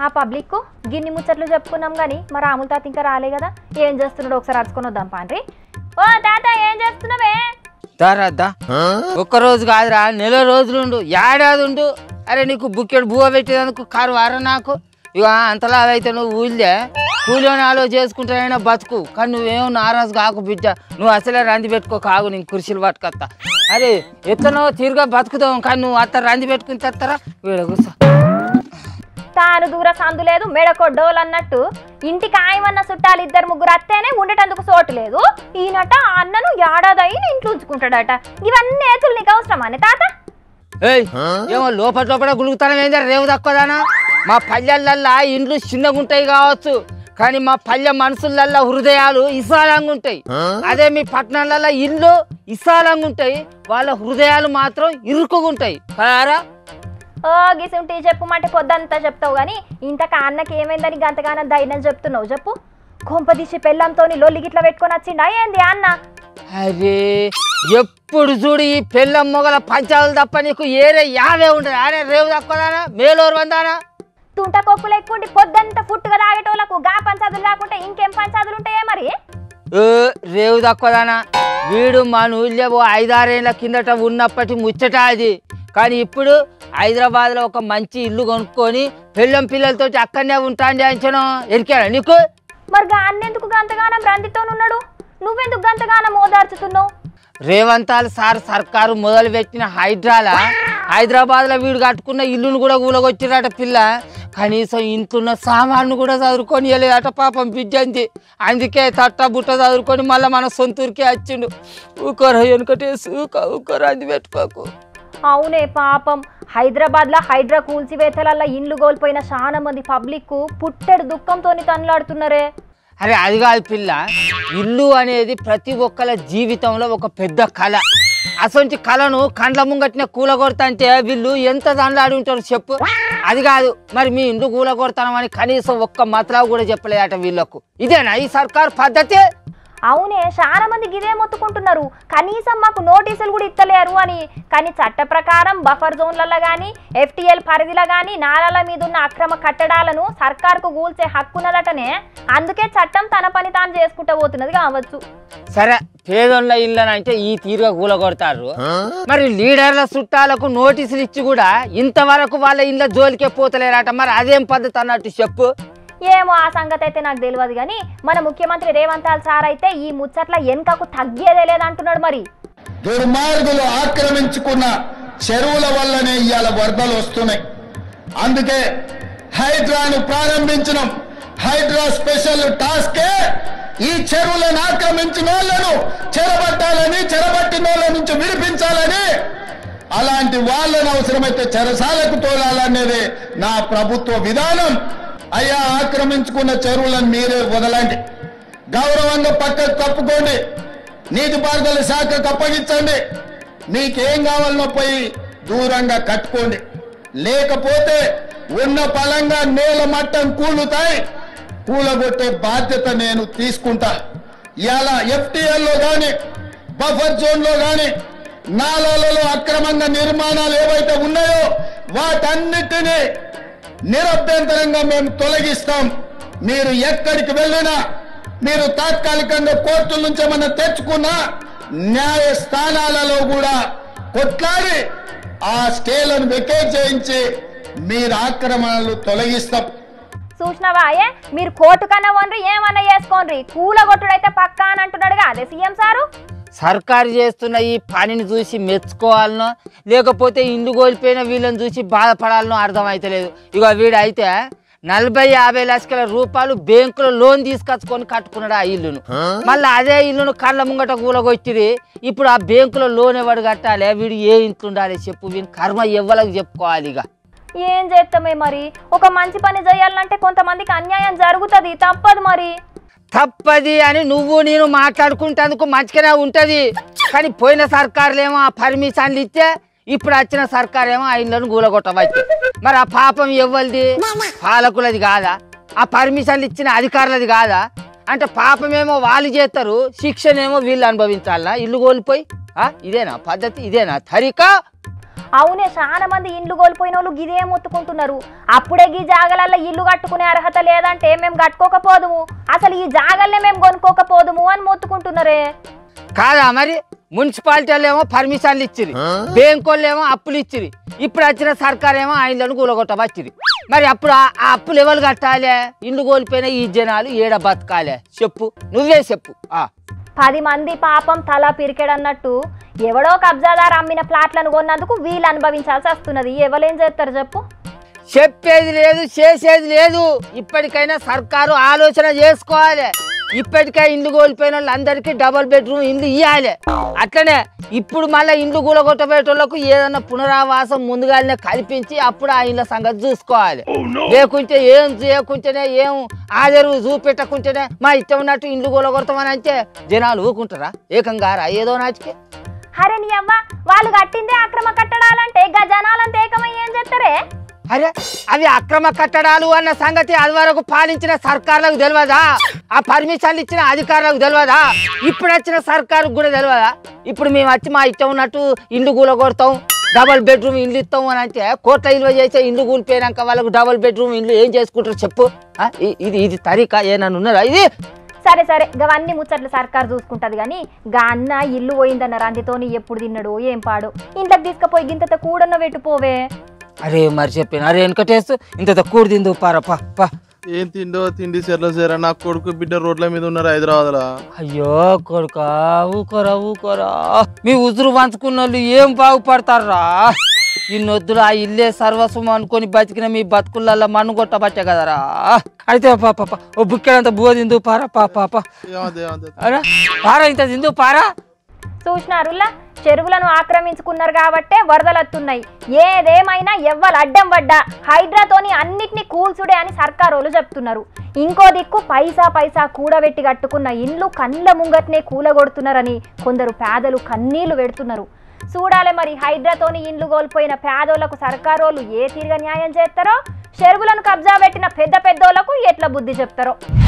ఆ పబ్లిక్ గిన్ని ముచ్చట్లు చెప్పుకున్నాం కానీ మరి రాముల తాత ఇంకా రాలే కదా. ఏం చేస్తున్నాడు ఒకసారి అరుచుకొని వద్దాం పాండ్రి. ఓ తాత ఏం చేస్తున్నావే? దారాద్దా ఒక్క రోజు కాదురా నెల రోజులుండు ఏడాది ఉండు అరే నీకు బుక్కెడు బువ్వ పెట్టేందుకు కారు వార నాకు? ఇక అంతలా అయితే నువ్వు ఊళ్ళే. కూలిని ఆలో చేసుకుంటానైనా బతుకు. కానీ నువ్వేం నారాజు కాకు బిడ్డ. నువ్వు అసలే రంది పెట్టుకో కాగు నేను కుర్చీలు పట్టుకొస్తా అరే ఎత్తనో తీరుగా బతుకుతావు కానీ నువ్వు అత్త రంది పెట్టుకుని తెస్తారా వీడ కూర్చో తాను దూర సందు లేదు మెడకో డోల్ అన్నట్టు. ఇంటికి ఆయమన్న చుట్టాలు ఇద్దరు ముగ్గురు అత్తేనే ఉండేటందుకు చోటు లేదు. ఈయనట ఆ అన్నను ఏడాది ఇంట్లో ఉంచుకుంటాడట. ఇవన్నీ నేతులు నీకు అవసరమా అని తాత? ఏయ్ ఏమో లోపల లోపల గులుగుతానం ఏందా? రేవు తక్కువదానా? మా పల్లెలల్లా ఇండ్లు చిన్నగా ఉంటాయి కావచ్చు. కానీ మా పల్లె మనసులల్లా హృదయాలు విశాలంగా ఉంటాయి అదే మీ పట్టణాలల్లో ఇల్లు విశాలంగా ఉంటాయి వాళ్ళ హృదయాలు మాత్రం ఇరుకుగా ఉంటాయి కారా ఓ గిసుంటి చెప్పు మాట పొద్దంతా చెప్తావు కానీ ఇంతక అన్నకి ఏమైందని గంతగానం ధైర్యం చెప్తున్నావు చెప్పు. కొంపదీసి పెళ్ళంతోని లొల్లి గిట్ల పెట్టుకొని వచ్చిండా? ఏంది అన్న? అరే ఎప్పుడు చూడు ఈ పెళ్ళం మొగల పంచాలు తప్ప నీకు ఏరే యావే ఉండదు. అరే రేవు తక్కువదానా? మేలోరు వందానా? తుంట కొక్కులు ఎక్కుండి పొద్దంతా ఫుట్టుగా తాగేటోళ్ళకు గా పంచాదులు లేకుంటే ఇంకేం పంచాదులు ఉంటాయే మరి? రేవు తక్కువదానా? వీడు మా ఊళ్ళో ఓ ఐదారేళ్ళ కిందట ఉన్నప్పటి ముచ్చట అది. కానీ ఇప్పుడు హైదరాబాద్లో ఒక మంచి ఇల్లు కొనుక్కొని పెళ్ళం పిల్లలతో అక్కడనే ఉంటాండి అంచను. ఎరికాడా నీకు? మరి అన్నెందుకు గంతగానం రందితోనున్నాడు? నువ్వెందుకు గంతగానం ఓదార్చుతున్నావు రేవంతాల్ సార్ సర్కారు మొదలు పెట్టిన హైడ్రాల? హైదరాబాద్లో వీడు కట్టుకున్న ఇల్లును కూడా కూలగొచ్చిరట పిల్ల. కనీసం ఇంట్లున్న సామాన్లు కూడా చదువుకొని వెళ్ళేదట పాపం బిడ్డంది. అందుకే తట్ట బుట్ట చదువుకొని మళ్ళీ మన సొంతూరికే వచ్చిండు. ఊకోర వెనుకటేసి ఊక ఊకోర అంది పెట్టుకోకు. అవునే పాపం. హైదరాబాద్లో హైడ్రా కూల్చివేతలల్లా ఇండ్లు కోల్పోయిన చాలా మంది పబ్లిక్ పుట్టెడు దుఃఖంతో తనలాడుతున్నారే. అరే అది కాదు పిల్ల. ఇల్లు అనేది ప్రతి ఒక్కల జీవితంలో ఒక పెద్ద కళ. అసొంటి కళను కండ్ల ముంగట్టిన ముంగట్నే కూలగొడతాంటే వీళ్ళు ఎంత దండలాడి ఉంటారు చెప్పు. అది కాదు మరి మీ ఇండ్లు కూలగొడతానమని కనీసం ఒక్క మతలావు కూడా చెప్పలేదట వీళ్ళకు. ఇదేనా ఈ సర్కార్ పద్ధతి? అవునే చాలా మంది గిదే మొత్తుకుంటున్నారు. కనీసం మాకు నోటీసులు కూడా ఇత్తలేరు అని. కానీ చట్ట ప్రకారం బఫర్ జోన్లలో కానీ ఎఫ్టీఎల్ పరిధిలో కానీ నాలాల మీద ఉన్న అక్రమ కట్టడాలను సర్కార్కు కూల్చే హక్కున్నదటనే అందుకే చట్టం తన పని తాను చేసుకుంటూ పోతున్నది కావచ్చు. సరే పేదోళ్ళ ఇళ్ళని అంటే ఈ తీరుగా కూలగొడతారు. మరి లీడర్ల చుట్టాలకు నోటీసులు ఇచ్చి కూడా ఇంతవరకు వాళ్ళ ఇళ్ళ జోలికే పోతలేరట. మరి అదేం పద్ధతి అన్నట్టు చెప్పు. ఏమో ఆ సంగతి అయితే నాకు తెలియదు కానీ మన ముఖ్యమంత్రి రేవంత్ సార్ అయితే ఈ ముచ్చట్ల వెనుకకు తగ్గేదే లేదంటున్నాడు మరి. దుర్మార్గులు ఆక్రమించుకున్న చెరువుల వల్లనే ఇవాళ వరదలు వస్తున్నాయి. అందుకే హైడ్రాను ప్రారంభించడం హైడ్రా స్పెషల్ టాస్కే ఈ చెరువులను ఆక్రమించిన వాళ్ళను చెరబట్టాలని చెరబట్టిన వాళ్ళ నుంచి విడిపించాలని అలాంటి వాళ్ళను అవసరమైతే చెరసాలకు తోలాలనేది నా ప్రభుత్వ విధానం. అయ్యా ఆక్రమించుకున్న చెరువులను మీరే వదలండి. గౌరవంగా పక్కకు కప్పుకోండి. నీటిపారుదల శాఖకు అప్పగించండి. మీకేం కావాలనో పోయి దూరంగా కట్టుకోండి. లేకపోతే ఉన్న పలంగా నేల మట్టం కూలుతాయి. కూలగొట్టే బాధ్యత నేను తీసుకుంటా. ఇలా ఎఫ్టీఎల్లో కానీ బఫర్ జోన్లో కానీ నాలలో అక్రమంగా నిర్మాణాలు ఏవైతే ఉన్నాయో వాటన్నిటినీ నిరభ్యంతరంగా మేము తొలగిస్తాం. మీరు ఎక్కడికి వెళ్ళినా మీరు తాత్కాలికంగా కోర్టుల నుంచి ఏమన్నా తెచ్చుకున్నా న్యాయ స్థానాలలో కూడా కొట్లాడి ఆ స్టేలను వెకేట్ చేయించి మీరు ఆక్రమణలు తొలగిస్తాం. చూసినవా ఏ మీరు కోర్టు కన్నా వండ్రి ఏమన్నా చేసుకోండి కూలగొట్టుడైతే పక్కా అని అంటున్నాడుగా అదే సీఎం సారు. సర్కారు చేస్తున్న ఈ పనిని చూసి మెచ్చుకోవాలనో లేకపోతే ఇండ్లు కోల్పోయిన వీళ్ళని చూసి బాధపడాలనో అర్థమైతలేదు. ఇక వీడైతే నలభై యాభై లక్షల రూపాయలు బ్యాంకులో లోన్ తీసుకొచ్చుకొని కట్టుకున్నాడు ఆ ఇల్లును. మళ్ళీ అదే ఇల్లును కళ్ళ ముంగట కూలగొచ్చిరి ఇప్పుడు ఆ బ్యాంకులో లోన్ ఎవడు కట్టాలి? వీడు ఏ ఇంట్లో ఉండాలి చెప్పు వీని కర్మ ఎవ్వలకు చెప్పుకోవాలి ఇక. ఏం చేస్తామే మరి? ఒక మంచి పని చేయాలంటే కొంతమందికి అన్యాయం జరుగుతుంది తప్పదు మరి. తప్పది అని నువ్వు నేను మాట్లాడుకుంటేందుకు మంచిగానే ఉంటది. కానీ పోయిన సర్కారులేమో ఆ పర్మిషన్లు ఇస్తే ఇప్పుడు వచ్చిన సర్కారేమో ఆ గూలగొట్టవచ్చు. మరి ఆ పాపం ఎవ్వరిది పాలకులది కాదా? ఆ పర్మిషన్లు ఇచ్చిన అధికారులది కాదా? అంటే పాపమేమో వాళ్ళు చేస్తారు శిక్షనేమో వీళ్ళు అనుభవించాలా? ఇల్లు కోల్పోయి? ఇదేనా పద్ధతి? ఇదేనా తరికా? అవునే చాలా మంది ఇండ్లు కోల్పోయిన వాళ్ళు గిదే మొత్తుకుంటున్నారు. అప్పుడే ఈ జాగలల్లో ఇల్లు కట్టుకునే అర్హత లేదంటే మేము కట్టుకోకపోదుము. అసలు ఈ జాగల్నే మేము కొనుక్కోకపోదుము అని మొత్తుకుంటున్నారే. కాదా మరి? మున్సిపాలిటీ ఏమో పర్మిషన్లు ఇచ్చిరి బ్యాంకు వాళ్ళు ఏమో అప్పులు ఇచ్చిరి ఇప్పుడు వచ్చిన సర్కార్ ఏమో ఆయనలను కూలగొట్టబచ్చిరి మరి అప్పుడు ఆ అప్పులు ఎవరు కట్టాలి? ఇల్లు కోల్పోయిన ఈ జనాలు ఏడ బతకాలే. చెప్పు. నువ్వే చెప్పు. ఆ. పది మంది పాపం తల పిరికెడన్నట్టు ఎవడో కబ్జాదారు అమ్మిన ప్లాట్లను కొన్నందుకు వీళ్ళు అనుభవించాల్సి వస్తున్నది. ఎవరేం చేస్తారు చెప్పు? చెప్పేది లేదు చేసేది లేదు. ఇప్పటికైనా సర్కారు ఆలోచన చేసుకోవాలి. ఇప్పటికే ఇండ్లు కోల్పోయిన వాళ్ళందరికీ డబుల్ బెడ్రూమ్ ఇండ్లు ఇవ్వాలి అట్లనే ఇప్పుడు మళ్ళీ ఇండ్లు కూలగొట్టబోయేటోళ్ళకు ఏదన్నా పునరావాసం ముందుగానే కల్పించి అప్పుడు ఆ ఇండ్ల సంగతి చూసుకోవాలి. లేకుంటే ఏం చేయకుంటేనే ఏం ఆదరు చూపెట్టకుంటేనే మా ఇష్టం ఉన్నట్టు ఇండ్లు కూలగొడతామని అంటే జనాలు ఊకుంటారా ఏకంగా రా ఏదో నాటికి. అరే నీ అమ్మ వాళ్ళు కట్టిందే అక్రమ కట్టడాలంటే గా జనాలంతా ఏకమై ఏం చేస్తారే? అరే అవి అక్రమ కట్టడాలు అన్న సంగతి అది వరకు పాలించిన సర్కార్లకు తెలియదా ఆ పర్మిషన్లు ఇచ్చిన అధికారులకు తెలియదా ఇప్పుడు వచ్చిన సర్కారుకు కూడా తెలియదా ఇప్పుడు మేము వచ్చి మా ఇష్టం ఉన్నట్టు ఇండ్లు కూలగొడతాం డబల్ బెడ్రూమ్ ఇల్లు ఇస్తాం అని అంటే కోట్ల ఇల్వ చేసే ఇండ్లు కూలిపోయినాక వాళ్ళకు డబల్ బెడ్రూమ్ ఇల్లు ఏం చేసుకుంటారు చెప్పు. ఇది ఇది తరీకా ఏనన్నా ఉన్నదా? ఇది సరే సరే. గవన్నీ ముచ్చట్లు సర్కార్ చూసుకుంటది కానీ గా అన్న ఇల్లు పోయిందన్న రందితోని ఎప్పుడు తిన్నాడు ఏం పాడు. ఇంట్లోకి తీసుకుపోయి గింతతో కూడన్న పెట్టుపోవే అరే మరి చెప్పాను. అరే వెనకటేస్తూ ఇంత తక్కువ తిందు పారా పా పా. ఏం తిండో తిండి సెర్ల సేరా. నా కొడుకు బిడ్డ రోడ్ల మీద ఉన్నారు హైదరాబాద్లో. అయ్యో కొడుకా ఊకోరా ఊకోరా. మీ ఉసురు పంచుకున్న వాళ్ళు ఏం బాగుపడతారా ఈ నొద్దులు ఆ ఇల్లే సర్వస్వం అనుకొని బతికిన మీ బతుకులలో మన్ను కొట్టబట్టే కదరా. అయితే పా పాప ఓ బుక్కెడంత బువ తిందు పారా పాప పారా ఇంత తిందు పారా. చూసినారులా చెరువులను ఆక్రమించుకున్నారు కాబట్టే వరదలత్తున్నాయి. ఏదేమైనా ఎవ్వరు అడ్డం పడ్డా. హైడ్రాతోని అన్నిటినీ కూల్చుడే అని సర్కారోళ్ళు చెప్తున్నారు. ఇంకో దిక్కు పైసా పైసా కూడబెట్టి కట్టుకున్న ఇండ్లు కండ్ల ముంగట్నే కూలగొడుతున్నారని కొందరు పేదలు కన్నీళ్ళు పెడుతున్నారు. చూడాలి మరి. హైడ్రాతోని ఇండ్లు కోల్పోయిన పేదోళ్ళకు సర్కారోళ్ళు ఏ తీరుగా న్యాయం చేస్తారో? చెరువులను కబ్జా పెట్టిన పెద్ద పెద్దోళ్ళకు ఎట్లా బుద్ధి చెప్తారో?